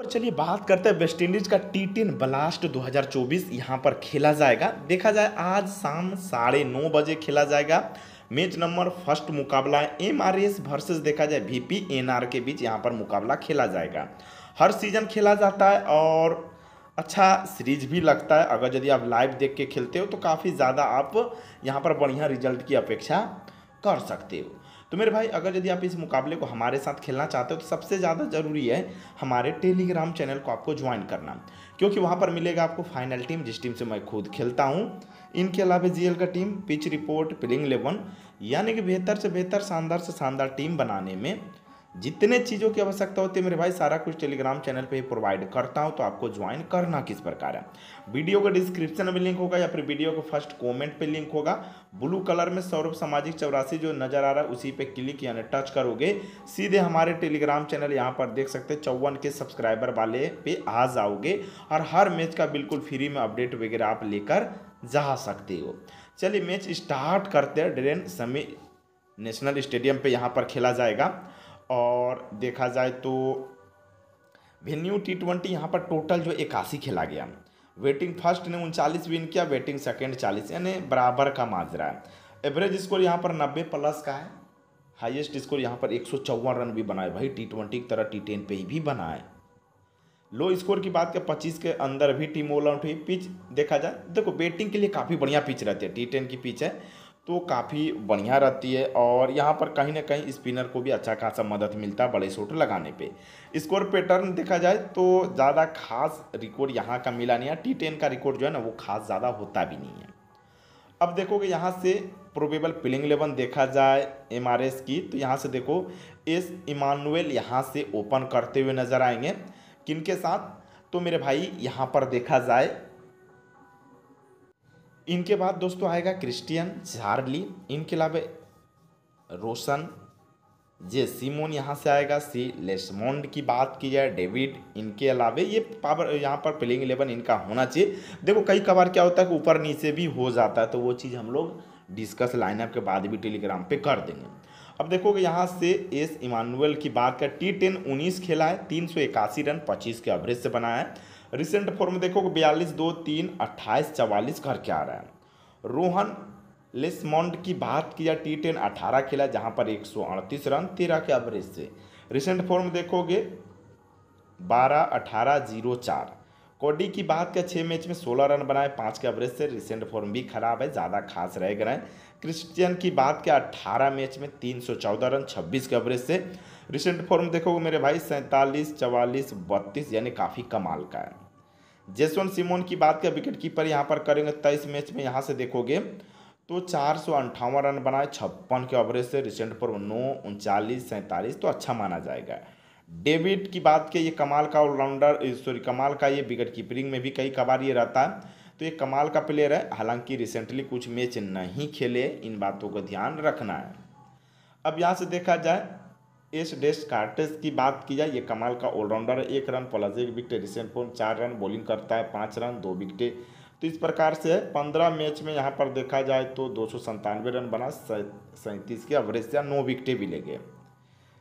पर चलिए बात करते हैं वेस्ट इंडीज का टी टेन ब्लास्ट 2024 यहाँ पर खेला जाएगा। देखा जाए, आज शाम साढ़े नौ बजे खेला जाएगा। मैच नंबर फ़र्स्ट मुकाबला है एम आर एस वर्सेज देखा जाए वी पी एन आर के बीच यहाँ पर मुकाबला खेला जाएगा। हर सीज़न खेला जाता है और अच्छा सीरीज़ भी लगता है। अगर यदि आप लाइव देख के खेलते हो तो काफ़ी ज़्यादा आप यहाँ पर बढ़िया रिज़ल्ट की अपेक्षा कर सकते हो। तो मेरे भाई, अगर यदि आप इस मुकाबले को हमारे साथ खेलना चाहते हो तो सबसे ज़्यादा ज़रूरी है हमारे टेलीग्राम चैनल को आपको ज्वाइन करना। क्योंकि वहाँ पर मिलेगा आपको फाइनल टीम जिस टीम से मैं खुद खेलता हूँ। इनके अलावा जीएल का team pitch report playing eleven यानी कि बेहतर से बेहतर, शानदार से शानदार टीम बनाने में। जितने चीज़ों की आवश्यकता होती है, मेरे भाई, सारा कुछ टेलीग्राम चैनल पे ही प्रोवाइड करता हूँ तो आपको ज्वाइन करना किस प्रकार है। वीडियो का डिस्क्रिप्शन में लिंक होगा या फिर वीडियो का फ़र्स्ट कमेंट पे लिंक होगा। ब्लू कलर में सौरभ सामाजिक चौरासी जो नज़र आ रहा है, उसी पे क्लिक यानी टच करोगे। सीधे हमारे टेलीग्राम चैनल यहाँ पर देख सकते हैं, चौवन के सब्सक्राइबर वाले पे आ जाओगे और हर मैच का बिल्कुल फ्री में अपडेट वगैरह आप लेकर जा सकते हो। चलिए मैच स्टार्ट करते हैं ड्रेन समी नेशनल स्टेडियम पे यहाँ पर खेला जाएगा। और देखा जाए तो वेन्यू टी ट्वेंटी यहाँ पर टोटल जो इक्यासी खेला गया। वेटिंग फ़र्स्ट ने उनचालीस विन किया वेटिंग सेकेंड चालीस, यानी बराबर का माजरा है। एवरेज स्कोर यहाँ पर नब्बे प्लस का है। हाईएस्ट स्कोर यहाँ पर एक सौ चौवन रन भी बनाए। भाई टी ट्वेंटी की तरह टी टेन पे ही भी बना है लो स्कोर की बात करें, पच्चीस के अंदर भी टीम ऑल आउट हुई। पिच देखा जाए, देखो बैटिंग के लिए काफ़ी बढ़िया पिच रहती है। टी टेन की पिच है। तो काफ़ी बढ़िया रहती है और यहाँ पर कहीं ना कहीं स्पिनर को भी अच्छा खासा मदद मिलता है बड़े शॉट लगाने पे। स्कोर पैटर्न देखा जाए तो ज़्यादा खास रिकॉर्ड यहाँ का मिला नहीं है। टी टेन का रिकॉर्ड जो है ना, वो खास ज़्यादा होता भी नहीं है। अब देखोगे यहाँ से प्रोबेबल प्लेइंग इलेवन देखा जाए एमआरएस की तो यहाँ से देखो, एस इमानुएल यहाँ से ओपन करते हुए नज़र आएँगे। किनके साथ? तो मेरे भाई, यहाँ पर देखा जाए इनके बाद दोस्तों आएगा क्रिस्टियन चार्ली। इनके अलावा रोशन, जे सीमोन यहाँ से आएगा, सी लेसमोंड की बात की जाए, डेविड। इनके अलावे ये पावर, यहाँ पर प्लेइंग इलेवन इनका होना चाहिए। देखो, कई कबार क्या होता है कि ऊपर नीचे भी हो जाता है तो वो चीज़ हम लोग डिस्कस लाइनअप के बाद भी टेलीग्राम पे कर देंगे। अब देखोगे यहाँ से एस इमानुअल की बात कर टी टेन उन्नीस खेला है, तीन सौ इक्यासी रन, पच्चीस के एवरेज से बनाया है। रिसेंट फॉर्म में देखोगे बयालीस, दो, तीन, अट्ठाईस, चवालीस करके आ रहा है। रोहन लेसमोंड की बात किया टी टेन अठारह खेला, जहाँ पर एक सौ अड़तीस रन, तेरह के एवरेज से। रिसेंट फॉर्म देखोगे, बारह, अठारह, ज़ीरो, चार। कोडी की बात क्या छः मैच में सोलह रन बनाए, पाँच के एवरेज से। रिसेंट फॉर्म भी खराब है, ज़्यादा खास रह गए क्रिश्चियन की बात क्या अट्ठारह मैच में तीन सौ चौदह रन, छब्बीस के एवरेज से। रिसेंट फॉर्म देखोगे मेरे भाई, सैंतालीस, चवालीस, बत्तीस, यानी काफ़ी कमाल का है। जसवंत सिमोन की बात क्या विकेट कीपर यहाँ पर करेंगे, तेईस मैच में यहाँ से देखोगे तो चार सौ अंठावन रन बनाए, छप्पन के एवरेज से। रिसेंट फॉर्म नौ, उनचालीस, सैंतालीस तो अच्छा माना जाएगा। डेविड की बात की ये कमाल का ऑलराउंडर सॉरी कमाल का ये विकेट कीपरिंग में भी कई कबार ये रहता है। तो ये कमाल का प्लेयर है। हालाँकि रिसेंटली कुछ मैच नहीं खेले, इन बातों का ध्यान रखना है। अब यहाँ से देखा जाए, एस डेस्ट कार्टेस की बात की जाए, ये कमाल का ऑलराउंडर है। एक रन प्लस एक विकेट रिसेंट फ़ोन, चार रन बॉलिंग करता है, पाँच रन, दो विकेट। तो इस प्रकार से पंद्रह मैच में यहाँ पर देखा जाए तो दो रन बना सैंतीस के एवरेज से नौ विकेटें भी ले गए।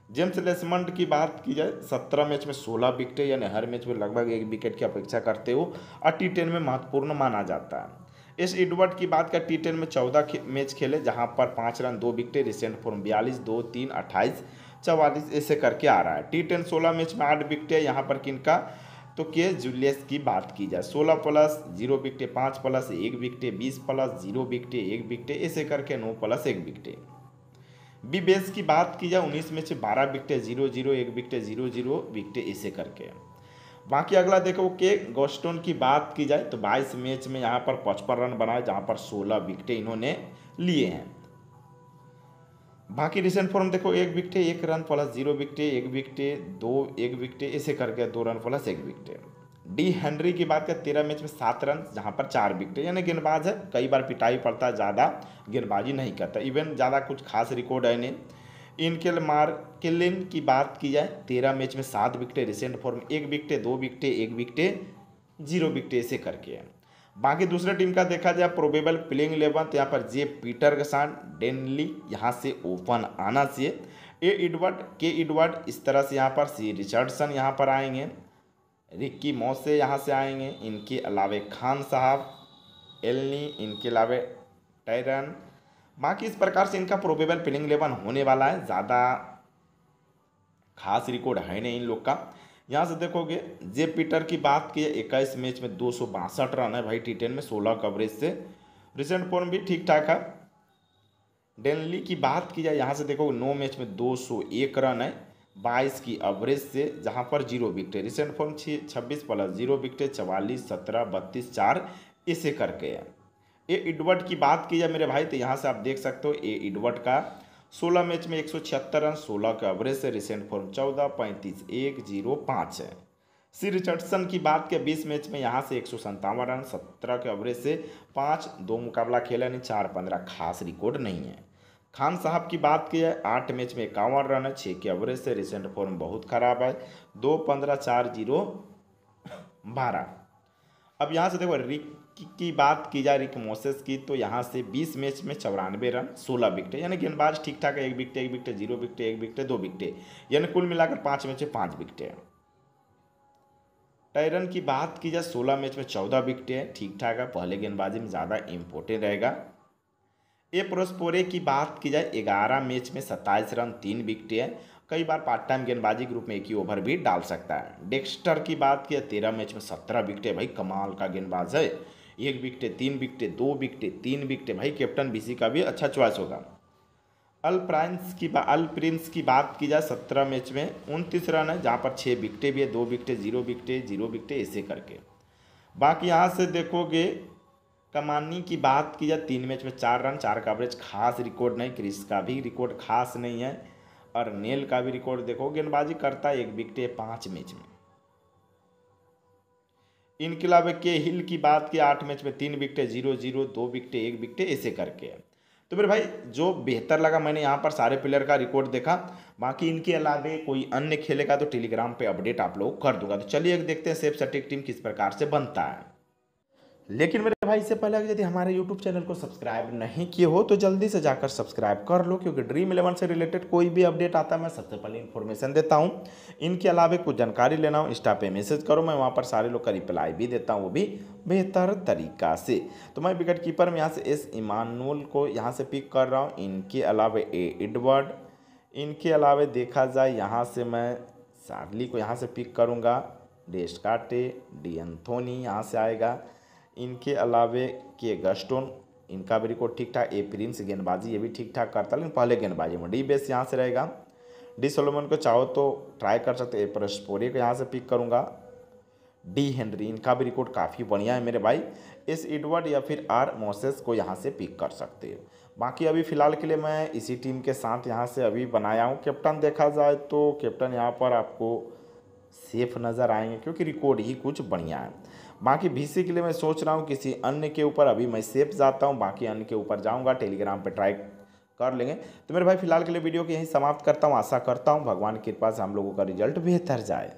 जेम्स लेसमंड की बात की जाए, सत्रह मैच में सोलह विकेटें यानी हर मैच में लगभग एक विकेट की अपेक्षा करते हो और टी टेन में महत्वपूर्ण माना जाता है। एस एडवर्ड की बात का टी टेन में चौदह मैच खेले, जहाँ पर पाँच रन, दो विकेटें रिसेंट फॉर्म बयालीस, दो, तीन, अट्ठाईस, चवालीस, ऐसे करके आ रहा है। टी टेन सोलह मैच में आठ विकेटें यहाँ पर किनका तो के जूलियस की बात की जाए, सोलह प्लस, ज़ीरो विकेटें, पाँच प्लस, एक विकेटें, बीस प्लस, ज़ीरो विकेटें, एक विकेटें, ऐसे करके नौ प्लस, एक विकेटें। बी बेस की बात की जाए, उन्नीस में से बारह विकटे ज़ीरो ज़ीरो, एक विकटे ज़ीरो ज़ीरो विकटे ऐसे करके। बाकी अगला देखो के गोस्टोन की बात की जाए तो बाईस मैच में यहाँ पर पचपन रन बनाए, जहाँ पर सोलह विकटे इन्होंने लिए हैं। बाकी रिसेंट फॉर्म देखो, एक विकटे एक रन प्लस ज़ीरो विकटे एक विकटे दो, एक विकटे ऐसे करके दो रन प्लस एक विकटे डी हेनरी की बात करें, तेरह मैच में सात रन, जहाँ पर चार विकेट। यानी गेंदबाज है, कई बार पिटाई पड़ता है ज़्यादा गेंदबाजी नहीं करता। इवन ज़्यादा कुछ खास रिकॉर्ड है नहीं। इनके मार किलिन की बात की जाए, तेरह मैच में सात विकेटें रिसेंट फॉर्म एक विकटे, दो विकटे, एक विकटे ज़ीरो विकटे ऐसे करके बाकी दूसरे टीम का देखा जाए प्रोबेबल प्लेइंग इलेवन तो यहाँ पर जे पीटर साथ डेनली, यहाँ से ओपन आना चाहिए। ए इडवर्ड, के इडवर्ड, इस तरह से यहाँ पर सी रिचर्डसन यहाँ पर आएँगे। रिक्की मौसे यहाँ से आएँगे। इनके अलावे खान साहब, एलनी, इनके अलावे टैरन बाकी इस प्रकार से इनका प्रोबेबल प्लेइंग इलेवन होने वाला है। ज़्यादा खास रिकॉर्ड है नहीं इन लोग का। यहाँ से देखोगे, जे पीटर की बात की इक्कीस मैच में दो सौ बासठ रन है भाई टी में, सोलह कवरेज से। रिसेंट फॉर्म भी ठीक ठाक है। डेनली की बात की जाए, यहाँ से देखो नौ मैच में 201 रन है। 22 की एवरेज से जहाँ पर ज़ीरो विकटे रिसेंट फॉर्म छब्बीस प्लस ज़ीरो विकटे चवालीस, सत्रह, बत्तीस, चार, इसे करके है। ए इडवर्ड की बात की जाए मेरे भाई तो यहाँ से आप देख सकते हो ए इडवर्ड का सोलह मैच में एक सौ छिहत्तर रन, सोलह के एवरेज से रिसेंट फॉर्म चौदह, पैंतीस, एक ज़ीरो पाँच है। सी रिचर्डसन की बात के बीस मैच में यहाँ से एक रन, सत्रह के एवरेज से पाँच, दो मुकाबला खेला नहीं, चार, पंद्रह, खास रिकॉर्ड नहीं है। खान साहब की बात की है, आठ मैच में इक्यावन रन है छः के एवरेज से रिसेंट फॉर्म बहुत खराब है। दो पंद्रह चार ज़ीरो बारह। अब यहाँ से देखो, रिक की बात की जाए, रिक मोसेस की तो यहाँ से 20 मैच में चौरानवे रन 16 विकटे। यानी गेंदबाज ठीक ठाक है, एक विकटे एक विकटे, ज़ीरो विकटे, एक विकटे, दो विकटे। यानी कुल मिलाकर पाँच मैच में पाँच विकटे टाइरन की बात की जाए, सोलह मैच में चौदह विकटे ठीक ठाक है, पहले गेंदबाजी में ज़्यादा इम्पोर्टेंट रहेगा। ए प्रोस्पोरे की बात की जाए, ग्यारह मैच में सत्ताईस रन, तीन विकटे हैं। कई बार पार्ट टाइम गेंदबाजी ग्रुप में एक ही ओवर भी डाल सकता है। डेक्स्टर की बात की तेरह मैच में सत्रह विकटे, भाई कमाल का गेंदबाज है। एक विकटे, तीन विकटे, दो विकटे, तीन विकटे, भाई कैप्टन बीसी का भी अच्छा चॉइस होगा। अल प्राइंस की अल प्रिंस की बात की जाए, सत्रह मैच में उनतीस रन है, जहाँ पर छः विकटे भी है, दो विकटे, ज़ीरो विकटे ज़ीरो विकटे ऐसे करके। बाकी यहाँ से देखोगे कमानी की बात की जाए, तीन मैच में चार रन, चार का एवरेज खास रिकॉर्ड नहीं, क्रिस का भी रिकॉर्ड खास नहीं है और नेल का भी रिकॉर्ड देखो, गेंदबाजी करता है एक विकटे पाँच मैच में। इनके अलावा के हिल की बात की, आठ मैच में तीन विकटे ज़ीरो ज़ीरो, दो विकटे एक विकटे ऐसे करके तो मेरे भाई, जो बेहतर लगा मैंने यहाँ पर, सारे प्लेयर का रिकॉर्ड देखा। बाकी इनके अलावे कोई अन्य खेलेगा तो टेलीग्राम पे अपडेट आप लोग कर दूँगा। तो चलिए एक देखते हैं सेफ़ सटिक टीम किस प्रकार से बनता है। लेकिन मेरे भाई, इससे पहले यदि हमारे यूट्यूब चैनल को सब्सक्राइब नहीं किए हो तो जल्दी से जाकर सब्सक्राइब कर लो, क्योंकि ड्रीम इलेवन से रिलेटेड कोई भी अपडेट आता है, मैं सबसे पहले इन्फॉर्मेशन देता हूँ। इनके अलावे कुछ जानकारी लेना हो इंस्टा पे मैसेज करो, मैं वहाँ पर सारे लोग का रिप्लाई भी देता हूँ, वो भी बेहतर तरीका से। तो मैं विकेट कीपर में यहाँ से एस इमानुल को यहाँ से पिक कर रहा हूँ। इनके अलावे ए एडवर्ड इनके अलावे देखा जाए, यहाँ से मैं शार्ली को यहाँ से पिक करूँगा। डेस्काटे डी एंथोनी यहाँ से आएगा। इनके अलावे के गस्टोन इनका भी रिकॉर्ड ठीक ठाक, ए प्रिंस गेंदबाजी, ये भी ठीक ठाक करता है लेकिन पहले गेंदबाजी में डी बेस यहाँ से रहेगा। डी सोलोमन को चाहो तो ट्राई कर सकते ए परस्पोरी को यहाँ से पिक करूँगा। डी हेनरी, इनका भी रिकॉर्ड काफ़ी बढ़िया है मेरे भाई। इस एडवर्ड या फिर आर मोसेस को यहाँ से पिक कर सकते हो। बाकी अभी फ़िलहाल के लिए मैं इसी टीम के साथ यहाँ से अभी बनाया हूँ। कैप्टन देखा जाए तो कैप्टन यहाँ पर आपको सेफ़ नज़र आएँगे, क्योंकि रिकॉर्ड ही कुछ बढ़िया है। बाकी सी के लिए मैं सोच रहा हूँ किसी अन्य के ऊपर, अभी मैं सेफ़ जाता हूँ, बाकी अन्य के ऊपर जाऊँगा टेलीग्राम पर ट्राई कर लेंगे। तो मेरे भाई, फ़िलहाल के लिए वीडियो को यहीं समाप्त करता हूँ, आशा करता हूँ, भगवान की कृपा से हम लोगों का रिज़ल्ट बेहतर जाए।